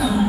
Oh.